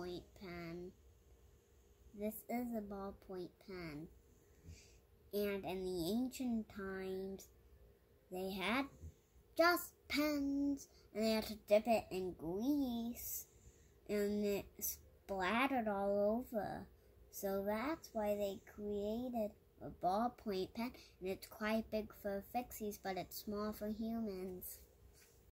ballpoint pen. This is a ballpoint pen. And in the ancient times, they had just pens and they had to dip it in grease and it splattered all over. So that's why they created a ballpoint pen and it's quite big for fixies but it's small for humans.